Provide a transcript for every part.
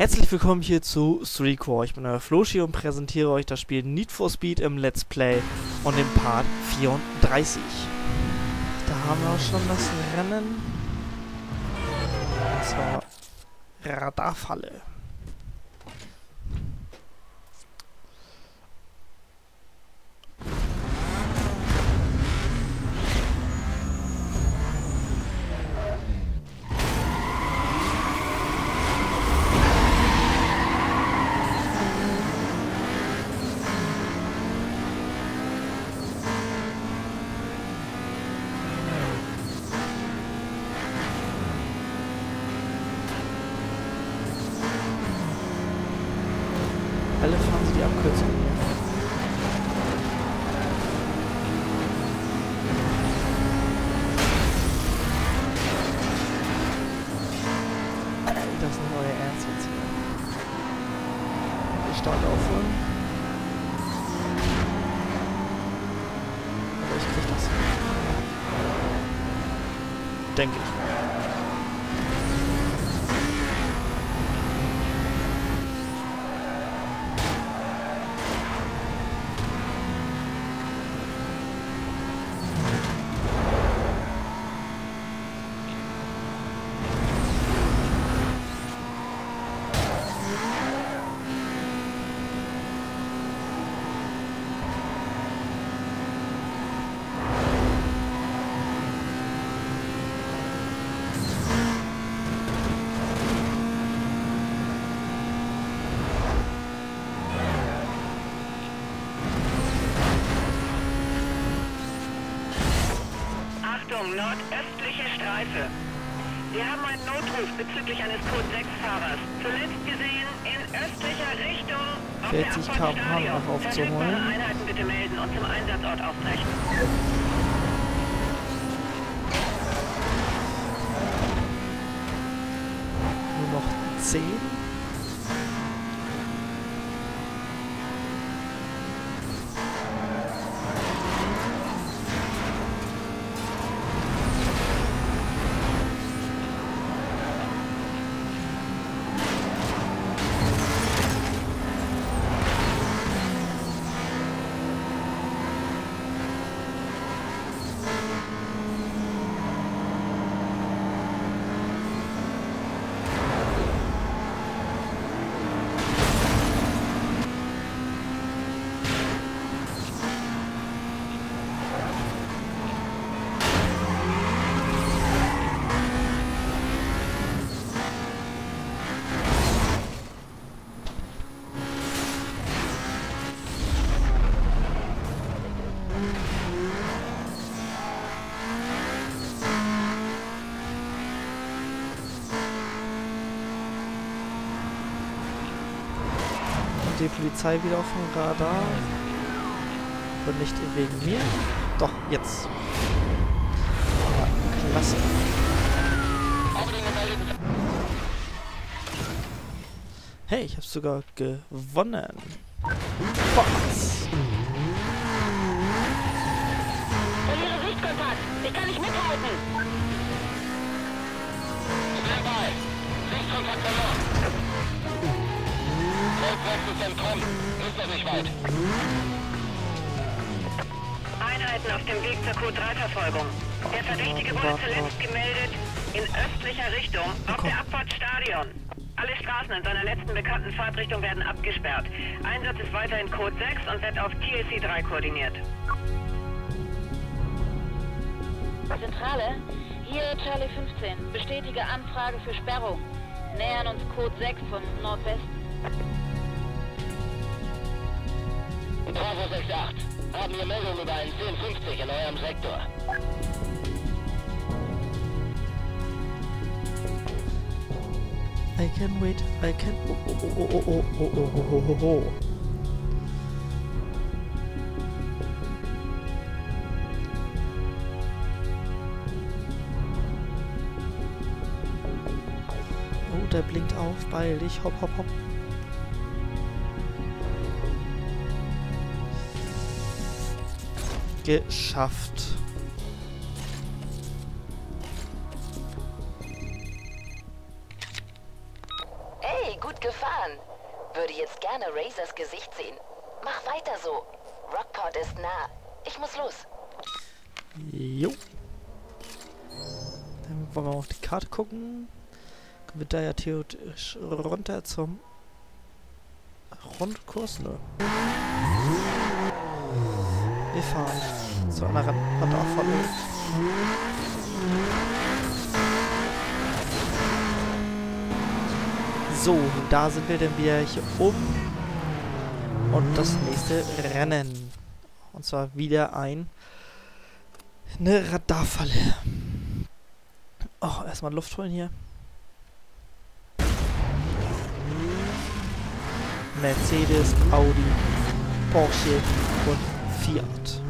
Herzlich willkommen hier zu 3Core. Ich bin euer Floshi und präsentiere euch das Spiel Need for Speed im Let's Play und im Part 34. Da haben wir auch schon das Rennen. Und zwar Radarfalle. Alle Ey, Das ist nicht euer Ernst jetzt hier. Ich Start aufholen. Aber ich krieg das. Denke ich. Achtung, nordöstliche Streife. Wir haben einen Notruf bezüglich eines Code 6-Fahrers. Zuletzt gesehen in östlicher Richtung auf 40 der km/h noch aufzuholen. Einheiten bitte melden und zum Einsatzort aufbrechen. Nur noch 10. Polizei wieder auf dem Radar. Und nicht wegen mir. Doch, jetzt. Ja, klasse. Hey, ich hab's sogar gewonnen. Was? Verliere Sichtkontakt. Ich kann nicht mithalten. Standby. Sichtkontakt verloren. Zentrum. Ist noch nicht weit. Einheiten auf dem Weg zur Code-3-Verfolgung. Der Verdächtige wurde zuletzt gemeldet in östlicher Richtung auf der Abfahrtsstadion. Alle Straßen in seiner letzten bekannten Fahrtrichtung werden abgesperrt. Einsatz ist weiterhin Code 6 und wird auf TLC 3 koordiniert. Zentrale, hier Charlie 15. Bestätige Anfrage für Sperrung. Nähern uns Code 6 von Nordwesten. Bravo 68. Haben wir Meldung über einen 1050 in eurem Sektor. I can wait. I can. Oh, oh, oh, oh, oh, oh, oh, oh, oh, oh, oh. Oh, der blinkt auf. Beeil dich. Hopp, hopp, hopp. Geschafft. Hey, Gut gefahren. Würde jetzt gerne Razors Gesicht sehen. Mach weiter so. Rockport ist nah. Ich muss los. Jo. Dann wollen wir auf die Karte gucken. Können wir da ja theoretisch runter zum Rundkurs? Nö. Wir fahren zu einer Radarfalle. So, da sind wir dann wieder hier oben. Und das nächste Rennen. Und zwar wieder ein eine Radarfalle. Oh, erstmal Luft holen hier. Mercedes, Audi, Porsche und Fiat.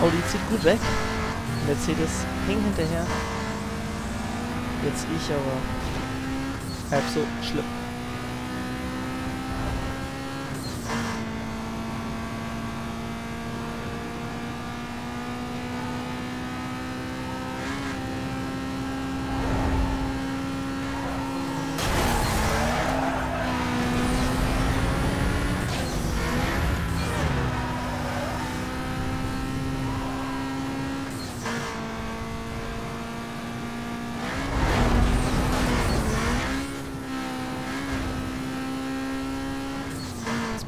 Audi zieht gut weg. Mercedes hing hinterher. Jetzt ich aber halb so schlimm.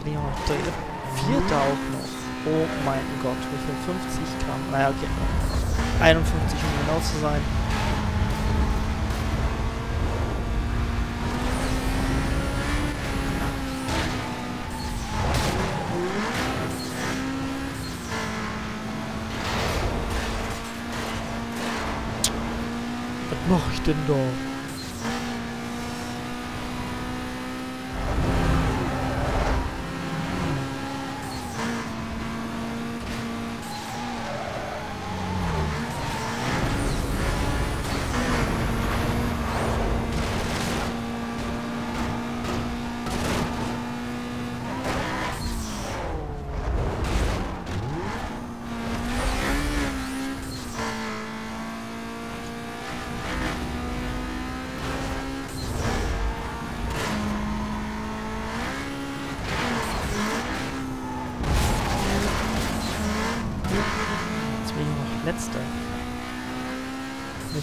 Bin ich auch noch dritter. Vierter auch noch. Oh mein Gott, wie viel? 50 Gramm. Naja, okay. 51, um genau zu sein. Was mach ich denn da?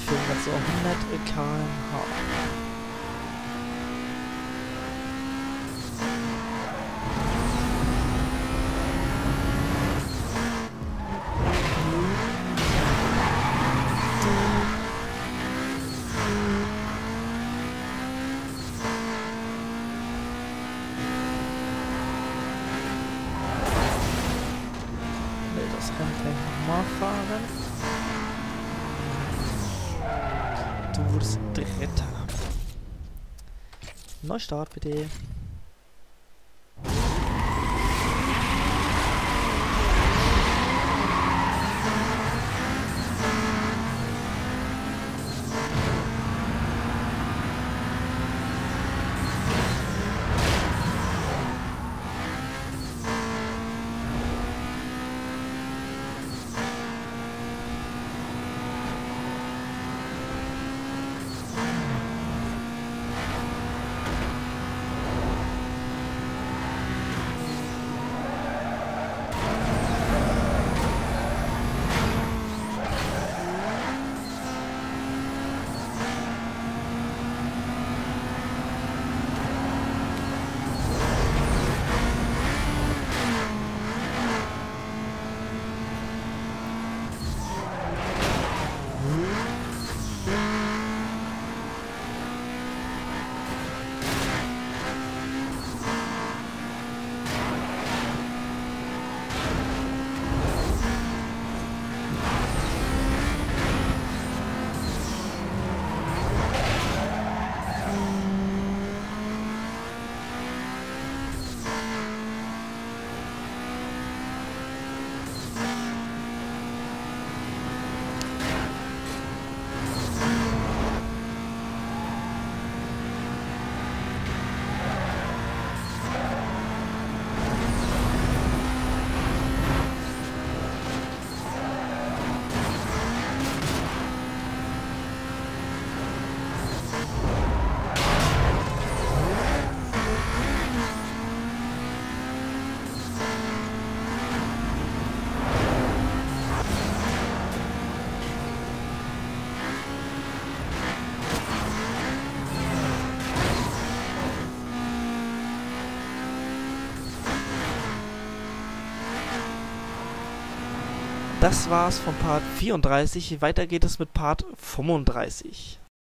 Mir fehlen gerade so 100 km/h. will das Rennen gleich nochmal fahren. Du wurdest Dritter. Neustart bitte. Das war's von Part 34. Weiter geht es mit Part 35.